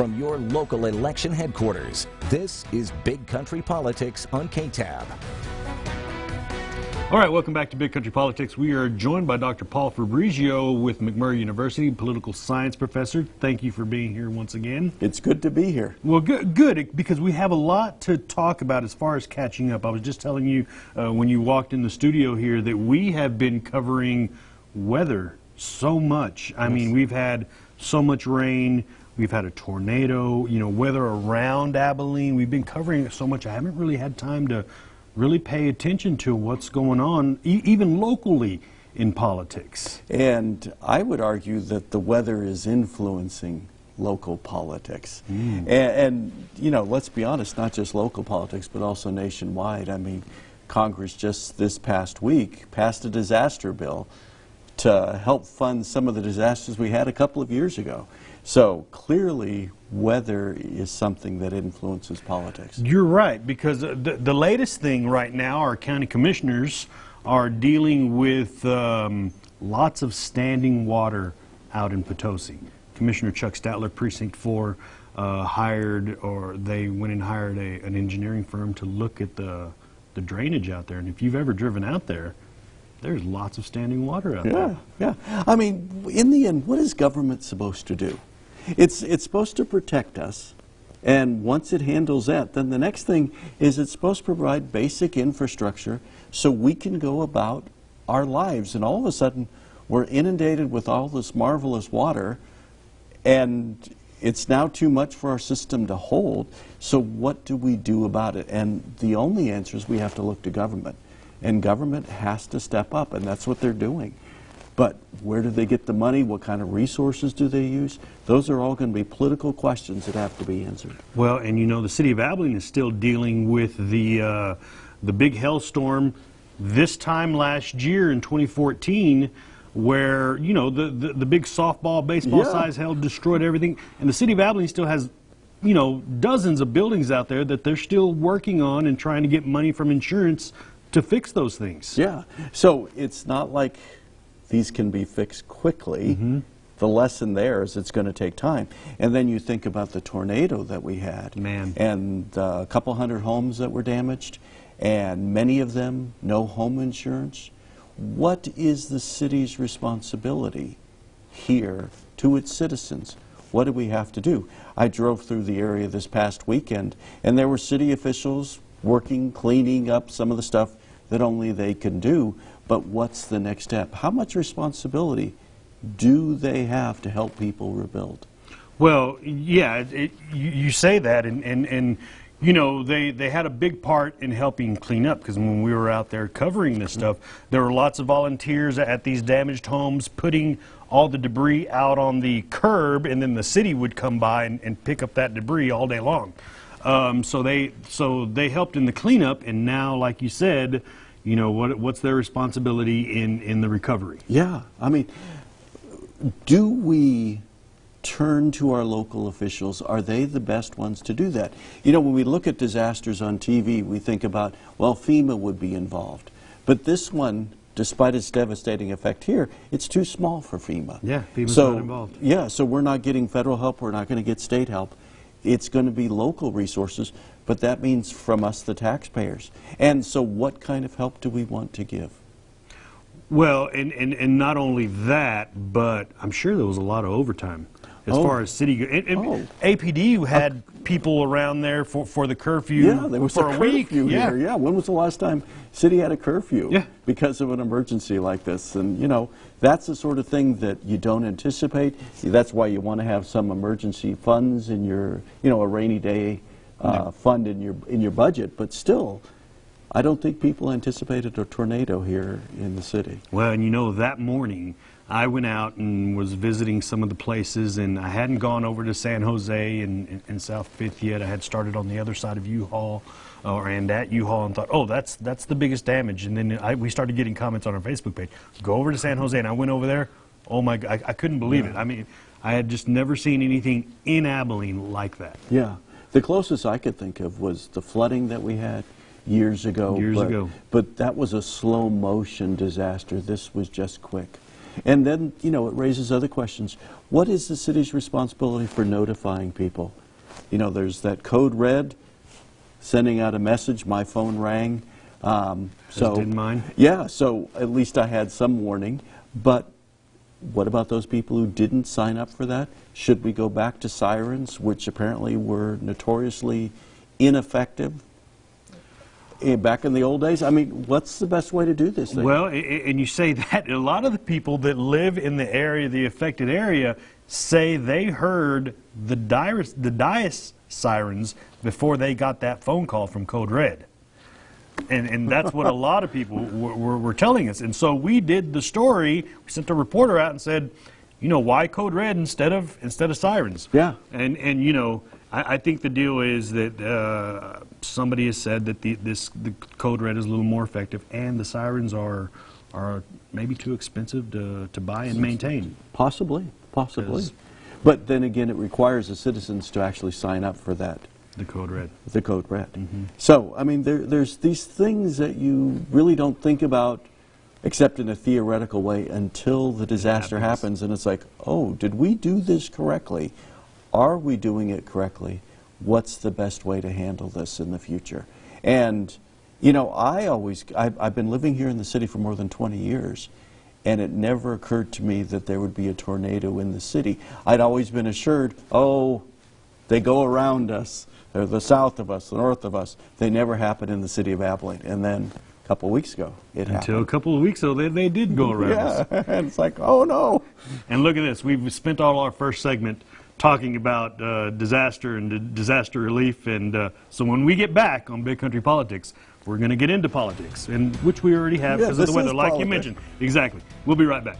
from your local election headquarters. This is Big Country Politics on KTAB. All right, welcome back to Big Country Politics. We are joined by Dr. Paul Fabrizio with McMurry University, political science professor. Thank you for being here once again. It's good to be here. Well, good, good, because we have a lot to talk about as far as catching up. I was just telling you uh, when you walked in the studio here that we have been covering weather so much. I yes. mean, we've had so much rain. We've had a tornado, you know, weather around Abilene. We've been covering it so much. I haven't really had time to really pay attention to what's going on, e even locally in politics. And I would argue that the weather is influencing local politics. Mm. And, and, you know, let's be honest, not just local politics, but also nationwide. I mean, Congress just this past week passed a disaster bill to help fund some of the disasters we had a couple of years ago. So clearly, weather is something that influences politics. You're right, because the, the latest thing right now, our county commissioners are dealing with um, lots of standing water out in Potosi. Commissioner Chuck Statler, Precinct 4, uh, hired, or they went and hired a, an engineering firm to look at the, the drainage out there. And if you've ever driven out there, there's lots of standing water out yeah, there. Yeah, yeah. I mean, in the end, what is government supposed to do? It's, it's supposed to protect us. And once it handles that, then the next thing is it's supposed to provide basic infrastructure so we can go about our lives. And all of a sudden, we're inundated with all this marvelous water, and it's now too much for our system to hold. So, what do we do about it? And the only answer is we have to look to government. And government has to step up, and that's what they're doing. But where do they get the money? What kind of resources do they use? Those are all going to be political questions that have to be answered. Well, and you know, the city of Abilene is still dealing with the, uh, the big hailstorm this time last year in 2014 where, you know, the, the, the big softball, baseball yeah. size hail destroyed everything. And the city of Abilene still has you know, dozens of buildings out there that they're still working on and trying to get money from insurance to fix those things. Yeah. So it's not like these can be fixed quickly. Mm -hmm. The lesson there is it's going to take time. And then you think about the tornado that we had. Man. And uh, a couple hundred homes that were damaged, and many of them no home insurance. What is the city's responsibility here to its citizens? What do we have to do? I drove through the area this past weekend, and there were city officials working, cleaning up some of the stuff that only they can do. But what's the next step? How much responsibility do they have to help people rebuild? Well, yeah, it, you, you, say that, and, and, and you know, they, they had a big part in helping clean up because when we were out there covering this stuff, there were lots of volunteers at these damaged homes putting all the debris out on the curb, and then the city would come by and, and pick up that debris all day long. Um, so they so they helped in the cleanup, and now, like you said, you know, what, what's their responsibility in, in the recovery? Yeah, I mean, do we turn to our local officials? Are they the best ones to do that? You know, when we look at disasters on TV, we think about, well, FEMA would be involved. But this one, despite its devastating effect here, it's too small for FEMA. Yeah, FEMA's so, not involved. Yeah, so we're not getting federal help, we're not going to get state help. It's going to be local resources, but that means from us, the taxpayers. And so, what kind of help do we want to give? Well, and, and, and not only that, but I'm sure there was a lot of overtime as oh. far as city. And, and oh. APD had uh, people around there for, for the curfew. Yeah, there was for a, a curfew week. here. Yeah. yeah, when was the last time city had a curfew? Yeah. because of an emergency like this, and you know that's the sort of thing that you don't anticipate. That's why you want to have some emergency funds in your, you know, a rainy day uh, yeah. fund in your in your budget. But still, I don't think people anticipated a tornado here in the city. Well, and you know that morning I went out and was visiting some of the places, and I hadn't gone over to San Jose and, and, South Fifth yet. I had started on the other side of U-Haul, uh, or and at U-Haul, and thought, oh, that's that's the biggest damage. And then I, we started getting comments on our Facebook page. Go over to San Jose, and I went over there. Oh my! I, I couldn't believe yeah. it. I mean, I had just never seen anything in Abilene like that. Yeah, the closest I could think of was the flooding that we had years ago. Years but, ago. But that was a slow motion disaster. This was just quick. And then, you know, it raises other questions. What is the city's responsibility for notifying people? You know, there's that code red, sending out a message, my phone rang. Um, so did mine. Yeah, so at least I had some warning. But what about those people who didn't sign up for that? Should we go back to sirens, which apparently were notoriously ineffective Eh, back in the old days? I mean, what's the best way to do this thing? Well, and you say that a lot of the people that live in the area, the affected area, say they heard the Dyess, the Dyess sirens before they got that phone call from Code Red. And, and that's what a lot of people were, were, were telling us. And so we did the story. We sent a reporter out and said, you know, why Code Red instead of instead of sirens? Yeah. And and you know, I, I think the deal is that uh, somebody has said that the this the Code Red is a little more effective, and the sirens are are maybe too expensive to, to buy and maintain. Possibly, possibly. But then again, it requires the citizens to actually sign up for that, The Code Red. the code red. Mm-hmm. So, I mean, there, there's these things that you really don't think about except in a theoretical way until the disaster happens. happens. And it's like, oh, did we do this correctly? Are we doing it correctly? What's the best way to handle this in the future? And, you know, I always, I've, I've been living here in the city for more than 20 years, and it never occurred to me that there would be a tornado in the city. I'd always been assured, oh, they go around us. They're the south of us, the north of us. They never happen in the city of Abilene. And then a couple of weeks ago, it Until a couple of weeks ago, they, they did go around us. Yeah, and it's like, oh no. And look at this. We've spent all our first segment talking about uh, disaster and disaster relief. And uh, so when we get back on Big Country Politics, we're going to get into politics, and which we already have Yeah, because of the weather, like you mentioned. Exactly. We'll be right back.